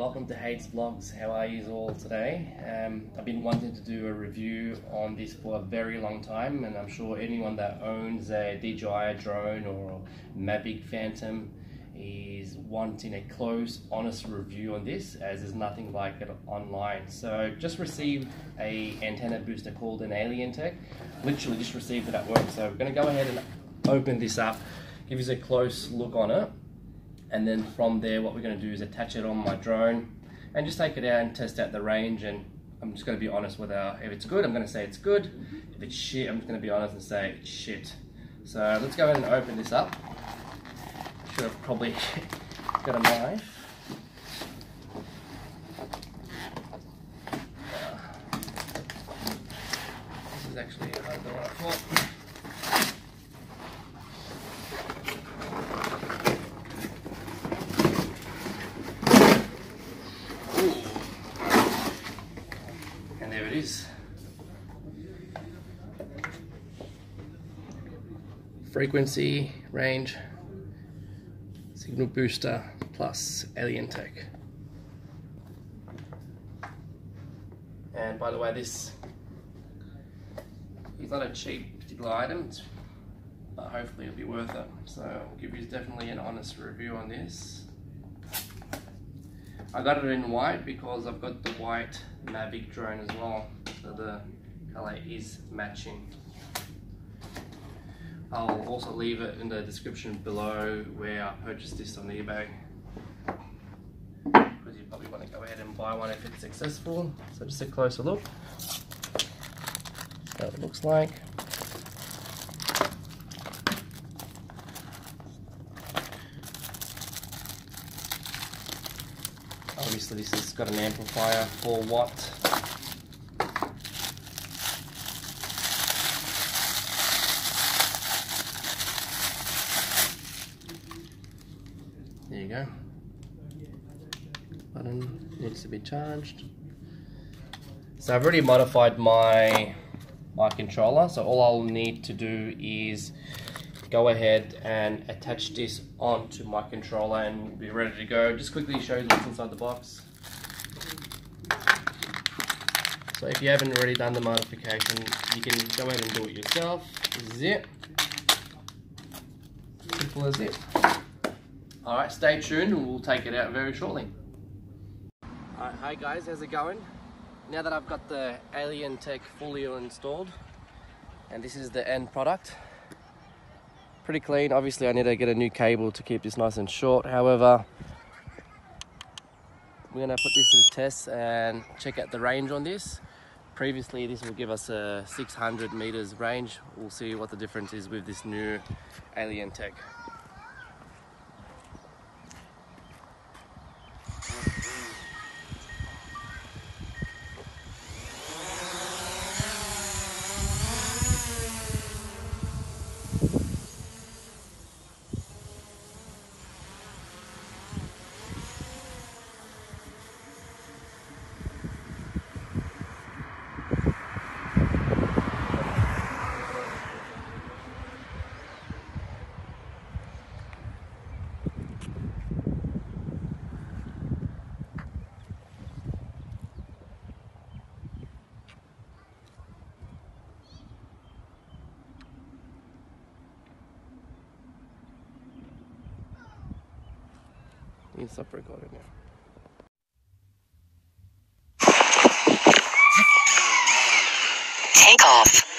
Welcome to Haidz Vlogs. How are you all today? Um, I've been wanting to do a review on this for a very long time and I'm sure anyone that owns a DJI drone or a Mavic Phantom is wanting a close, honest review on this as there's nothing like it online. So just received a antenna booster called an Alien Tech. Literally just received it at work. So we're gonna go ahead and open this up, give you a close look on it. And then from there, what we're gonna do is attach it on my drone and just take it out and test out the range. And I'm just gonna be honest with our, if it's good, I'm gonna say it's good. If it's shit, I'm just gonna be honest and say it's shit. So let's go ahead and open this up should have probably got a knife. Uh, this is actually harder than I thought. And there it is. Frequency, range, Signal Booster plus AlienTech. And by the way, this is not a cheap particular item, but hopefully it'll be worth it. So I'll give you definitely an honest review on this. I got it in white because I've got the white Mavic drone as well, so the color is matching. I'll also leave it in the description below where I purchased this on eBay. Because you probably want to go ahead and buy one if it's successful. So just a closer look. So it looks like. Obviously this has got an amplifier, 4 watt There you go. Button needs to be charged. So I've already modified my my controller. So all I'll need to do is go ahead and attach this onto my controller and be ready to go. Just quickly show you what's inside the box. So if you haven't already done the modification, you can go ahead and do it yourself. It. Simple as it. Alright, stay tuned and we'll take it out very shortly. Alright, hi guys, how's it going? Now that I've got the AlienTech fully installed, and this is the end product. Pretty clean, obviously I need to get a new cable to keep this nice and short, however, we're gonna put this to the test and check out the range on this. Previously this will give us a 600 meters range. We'll see what the difference is with this new AlienTech. You stop recording now. Take off.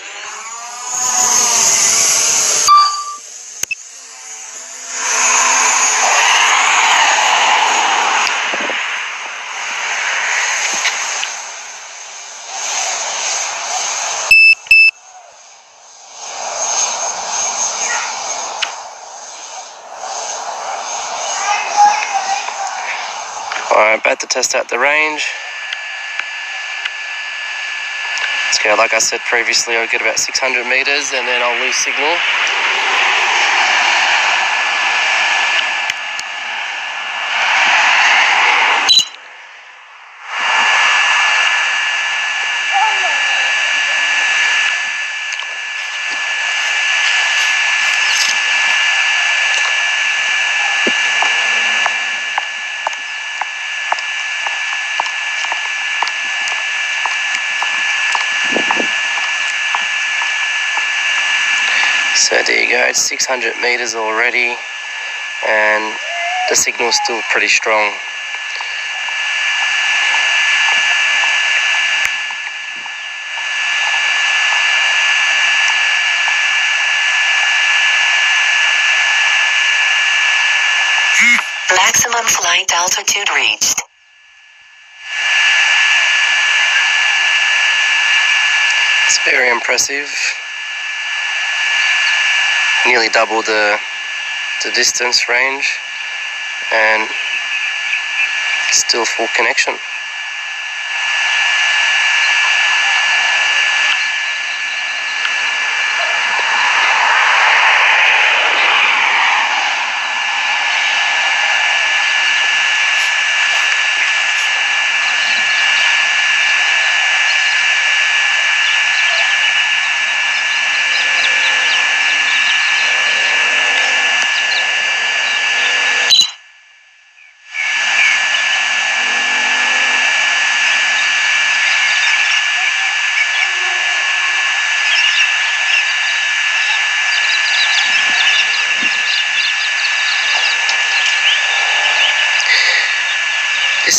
Alright, about to test out the range. So like I said previously, I'll get about 600 meters and then I'll lose signal. There you go, it's 600 meters already, and the signal's still pretty strong. Maximum flight altitude reached. It's very impressive. Nearly double the the distance range and still full connection.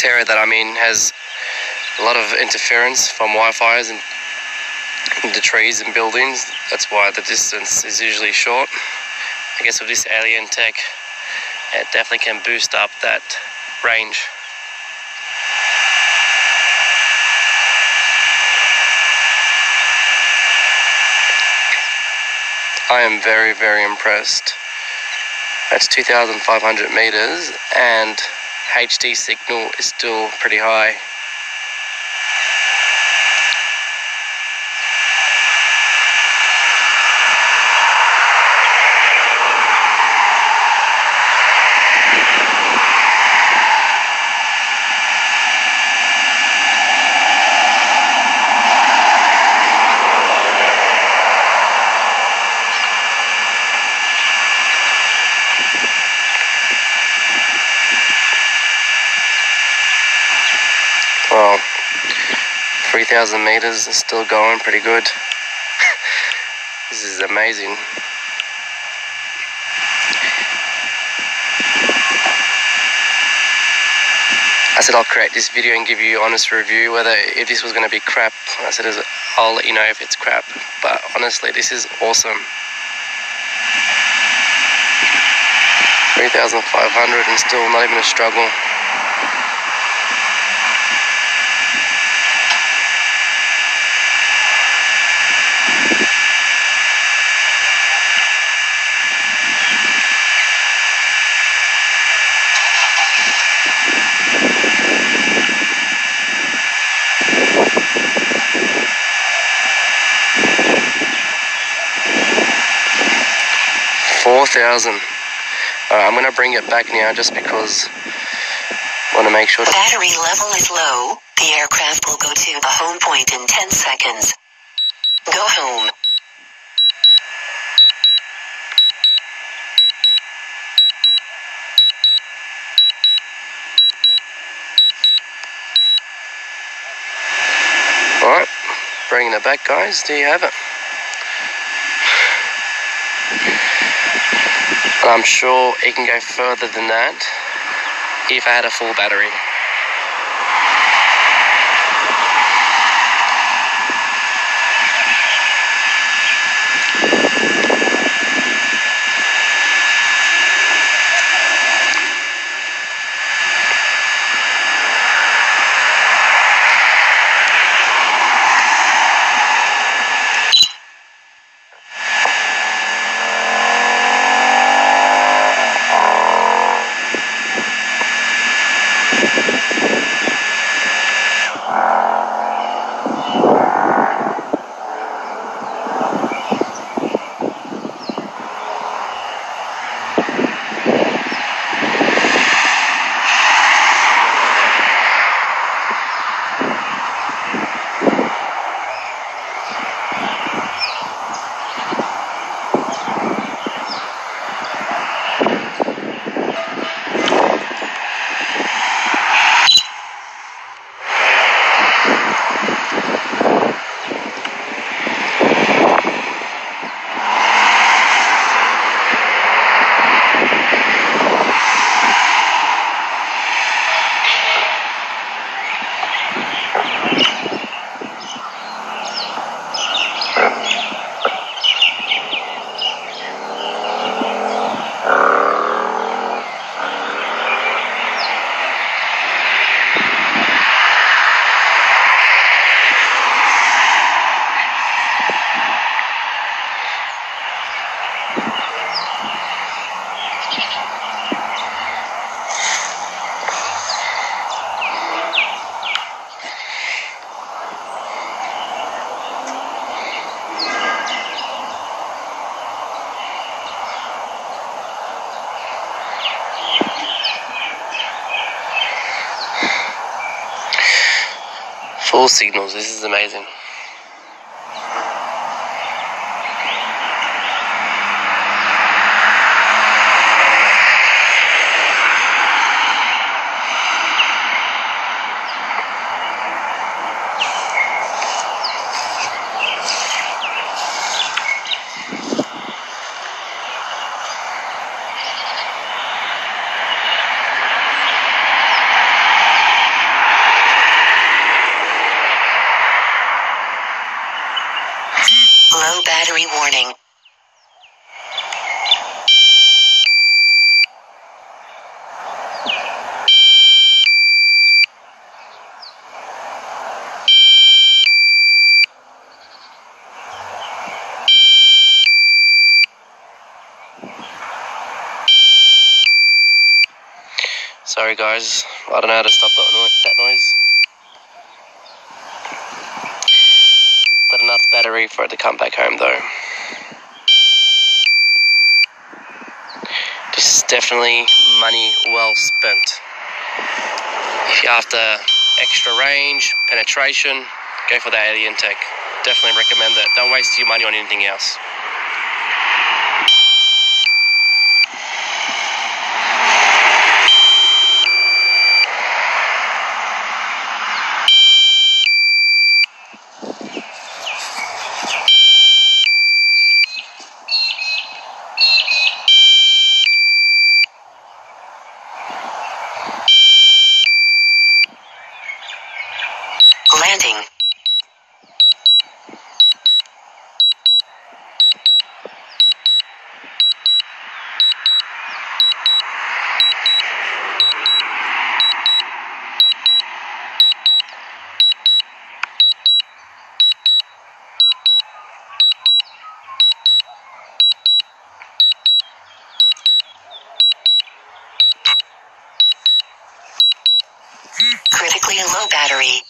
Area that I'm in has a lot of interference from Wi-Fi's and the trees and buildings. That's why the distance is usually short. I guess with this alien tech, it definitely can boost up that range. I am very, very impressed. That's 2,500 meters and HD signal is still pretty high. Well, 3,000 meters is still going pretty good. this is amazing. I said I'll create this video and give you honest review whether if this was going to be crap. I said I'll let you know if it's crap. But honestly, this is awesome. 3,500 and still not even a struggle. Four thousand. Alright, I'm gonna bring it back now just because I want to make sure. Battery level is low. The aircraft will go to the home point in 10 seconds. Go home. Alright, bringing it back, guys. There you have it. And I'm sure it can go further than that if I had a full battery. Full signals. This is amazing. Low battery warning. Sorry guys, I don't know how to stop that, no- that noise. Got enough battery for it to come back home though. This is definitely money well spent. If you're after extra range, penetration, go for the Alien Tech. Definitely recommend that. Don't waste your money on anything else. Battery.